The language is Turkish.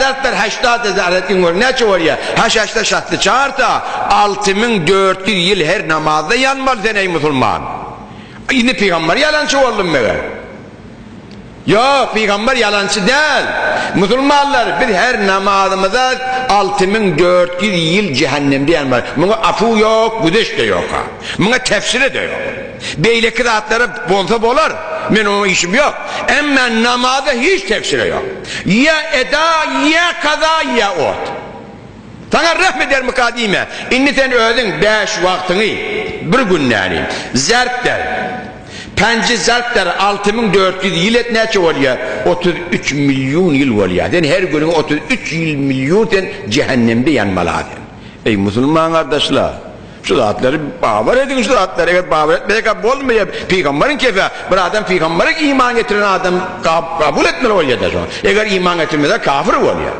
Dertler 80 ezaretin var. Neçe var ya? Haş haşta şartlı çağırta 6400 yıl her namazda yanmaz sen ey Müslüman. Yine peygamber yalancı oldun mu? Yok peygamber yalancı değil. Müslümanlar biz her namazımızda 6400 yıl cehennemde yanmaz. Buna afu yok, güdeş de yok. ha. Buna tefsiri de yok. Beyle kıraatları bolsa bolar. Men o işim yok. Ama namazda hiç tefsiri yok. Ya eda, ya kaza, ya ot. Sana rahmet eder mukadime. İnni sen öldün beş vaktini, bir günlerini. Zerp der. Penci zarf der 6400 yıl et neçe var ya? 33 milyon yıl var ya. Den her günün 33 yıl milyon cehennemde yanmalı. Ey Müslüman kardeşler. Şu zatları bavar edin şu zatları. Eğer bavar etmeye kabul olmuyor. Peygamberin kefe. Bir adam peygamberin iman getiren adam kab- kabul etmeli oluyor. Eğer iman getirmede kafir oluyor.